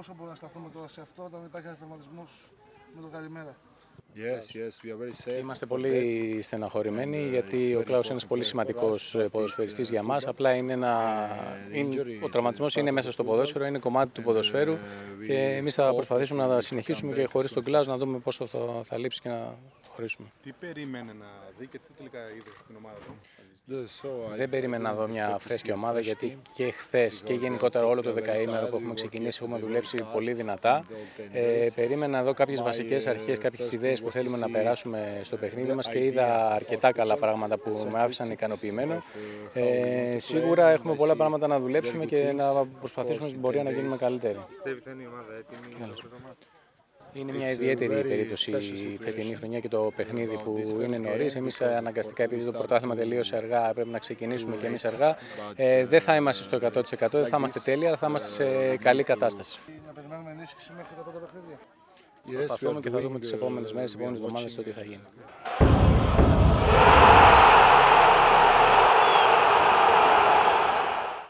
πόσο μπορούμε να σταθούμε τώρα σε αυτό όταν υπάρχει ένας τραυματισμό με το καλημέρα. Yes, yes, we are very safe. Είμαστε πολύ στεναχωρημένοι γιατί ο Κλάους είναι ένας πολύ σημαντικός ποδοσφαιριστής για μας. Απλά είναι ένα... είναι... ο τραυματισμός είναι μέσα στο ποδόσφαιρο, είναι κομμάτι του ποδοσφαίρου και εμείς θα προσπαθήσουμε να συνεχίσουμε και χωρίς τον Κλάους να δούμε πόσο θα, θα λείψει και να χωρίσουμε. Τι περίμενε να δει και τι τελικά είδε στην ομάδα του; Δεν περίμενα να δω μια φρέσκια ομάδα γιατί και χθες και γενικότερα όλο το δεκαήμερο που έχουμε ξεκινήσει έχουμε δουλέψει πολύ δυνατά. Ε, περίμενα να δω κάποιες βασικές αρχές, κάποιες ιδέες που θέλουμε να περάσουμε στο παιχνίδι μα και είδα αρκετά καλά πράγματα που με άφησαν ικανοποιημένο. Ε, σίγουρα έχουμε πολλά πράγματα να δουλέψουμε και να προσπαθήσουμε στην πορεία να γίνουμε καλύτεροι. Πιστεύει θα είναι η ομάδα έτοιμη για είναι μια ιδιαίτερη περίπτωση η φετινή χρονιά και το παιχνίδι που είναι νωρί. Εμεί αναγκαστικά, επειδή το πρωτάθλημα τελείωσε αργά, πρέπει να ξεκινήσουμε και εμεί αργά. Ε, δεν θα είμαστε στο 100%, δεν θα είμαστε τέλεια, αλλά θα είμαστε σε καλή κατάσταση. Να περιμένουμε ενίσχυση μέχρι τα πρώτα παιχνίδια. Προσπαθούμε και θα δούμε τις επόμενες μέρες, τις επόμενες εβδομάδες το τι θα γίνει.